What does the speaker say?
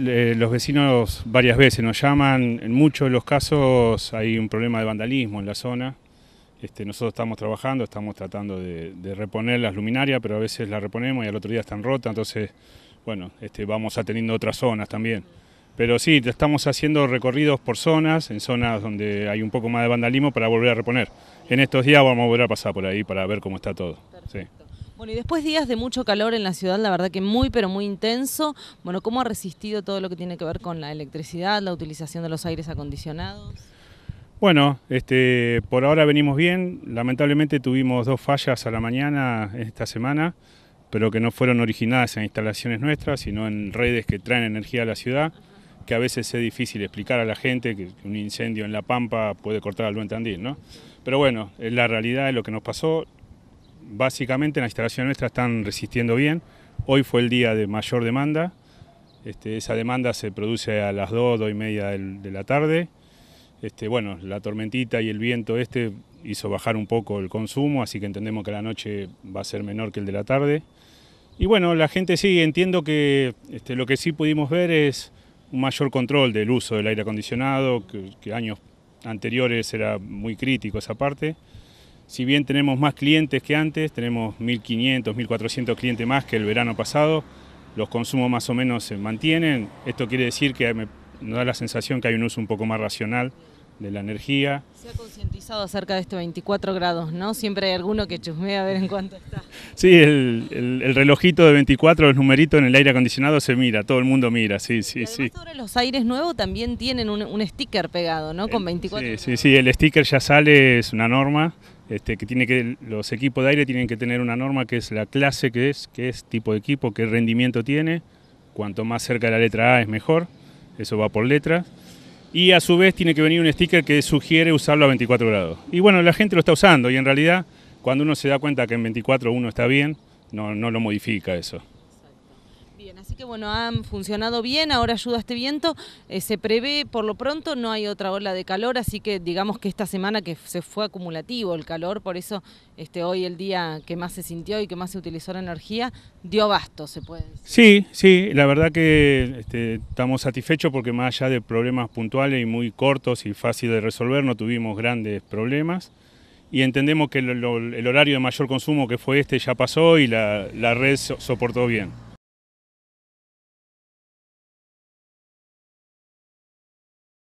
Los vecinos varias veces nos llaman, en muchos de los casos hay un problema de vandalismo en la zona. Este, nosotros estamos trabajando, estamos tratando de, reponer las luminarias, pero a veces las reponemos y al otro día están rotas, entonces, bueno, este, vamos atendiendo otras zonas también. Pero sí, estamos haciendo recorridos por zonas, en zonas donde hay un poco más de vandalismo para volver a reponer. En estos días vamos a volver a pasar por ahí para ver cómo está todo. Bueno, y después días de mucho calor en la ciudad, la verdad que muy, pero muy intenso. Bueno, ¿cómo ha resistido todo lo que tiene que ver con la electricidad, la utilización de los aires acondicionados? Bueno, este, por ahora venimos bien. Lamentablemente tuvimos dos fallas a la mañana esta semana, pero que no fueron originadas en instalaciones nuestras, sino en redes que traen energía a la ciudad, que a veces es difícil explicar a la gente que un incendio en La Pampa puede cortar al buen Tandil, ¿no? Pero bueno, es la realidad de lo que nos pasó básicamente en la instalación nuestra están resistiendo bien. Hoy fue el día de mayor demanda. Este, esa demanda se produce a las 2, 2 y media de la tarde. Este, bueno, la tormentita y el viento este hizo bajar un poco el consumo, así que entendemos que la noche va a ser menor que el de la tarde. Y bueno, la gente sí, entiendo que este, lo que sí pudimos ver es un mayor control del uso del aire acondicionado, que, que años anteriores era muy crítico esa parte. Si bien tenemos más clientes que antes, tenemos 1.500, 1.400 clientes más que el verano pasado, los consumos más o menos se mantienen. Esto quiere decir que me, nos da la sensación que hay un uso un poco más racional de la energía. Se ha concientizado acerca de este 24 grados, ¿no? Siempre hay alguno que chusmea a ver en cuánto está. Sí, el, relojito de 24, los numeritos en el aire acondicionado se mira, todo el mundo mira, sí, sí, sí. Ahora los aires nuevos también tienen un, sticker pegado, ¿no? Con 24 Sí, sí, sí, el sticker ya sale, es una norma. Este, que tiene que los equipos de aire tienen que tener una norma que es la clase que es, que es tipo de equipo, qué rendimiento tiene, cuanto más cerca la letra A es mejor, eso va por letras, y a su vez tiene que venir un sticker que sugiere usarlo a 24 grados. Y bueno, la gente lo está usando y en realidad cuando uno se da cuenta que en 24 uno está bien, no, no lo modifica eso. Bien, así que bueno, han funcionado bien, ahora ayuda este viento, eh, se prevé por lo pronto, no hay otra ola de calor, así que digamos que esta semana que se fue acumulativo el calor, por eso este, hoy el día que más se sintió y que más se utilizó la energía, dio abasto, se puede decir. Sí, sí, la verdad que este, estamos satisfechos porque más allá de problemas puntuales y muy cortos y fáciles de resolver, no tuvimos grandes problemas y entendemos que el, horario de mayor consumo que fue este ya pasó y la, red soportó bien.